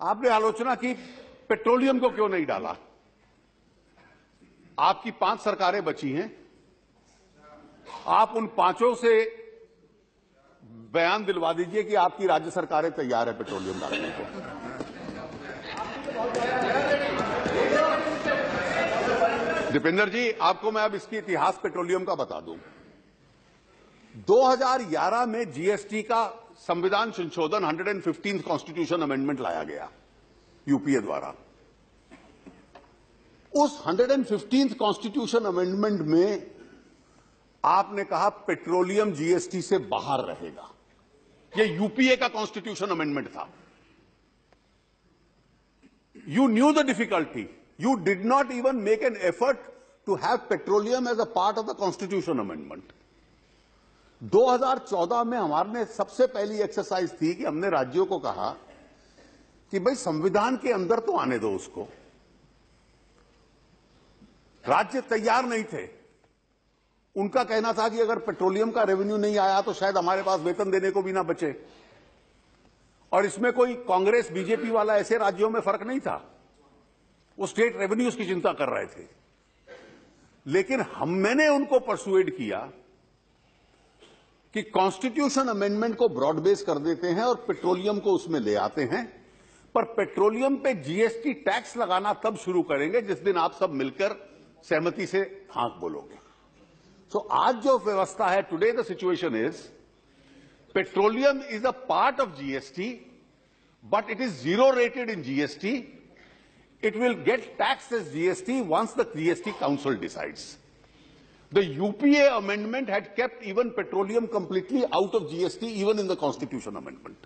आपने आलोचना की, पेट्रोलियम को क्यों नहीं डाला? आपकी पाँच सरकारें बची हैं। आप उन पाँचों से बयान दिलवा दीजिए कि आपकी राज्य सरकारें तैयार है पेट्रोलियम डालने को। दीपेंद्र जी, आपको मैं अब इसकी इतिहास पेट्रोलियम का बता दूँ। 2011 में जीएसटी का संविधान संशोधन 115 कॉन्स्टिट्यूशन अमेंडमेंट लाया गया यूपीए द्वारा। उस 115 कॉन्स्टिट्यूशन अमेंडमेंट में आपने कहा पेट्रोलियम जीएसटी से बाहर रहेगा। यह यूपीए का कॉन्स्टिट्यूशन अमेंडमेंट था। You knew the difficulty you did not even make an effort to have petroleum as a part of the constitution amendment 2014 में हमारे सबसे पहली एक्सरसाइज थी कि हमने राज्यों को कहा कि भाई संविधान के अंदर तो आने दो उसको। राज्य तैयार नहीं थे। उनका कहना था कि अगर पेट्रोलियम का रेवेन्यू नहीं आया तो शायद हमारे पास वेतन देने को भी ना बचे। और इसमें कोई कांग्रेस, बीजेपी वाला ऐसे राज्यों में फ़र्क नहीं था। वो स्टेट रेवेन्यूज की चिंता कर रहे थे। लेकिन हम, मैंने उनको परसुएड किया कि कॉन्स्टिट्यूशन अमेंडमेंट को ब्रॉड बेस कर देते हैं और पेट्रोलियम को उसमें ले आते हैं। पर पेट्रोलियम पे जीएसटी टैक्स लगाना तब शुरू करेंगे जिस दिन आप सब मिलकर सहमति से हाथ बोलोगे। सो so, आज जो व्यवस्था है today the situation is petroleum is a part of GST but it is zero rated in GST it will get taxed as GST once the GST Council decides. The UPA amendment had kept even petroleum completely out of GST, even in the Constitution Amendment.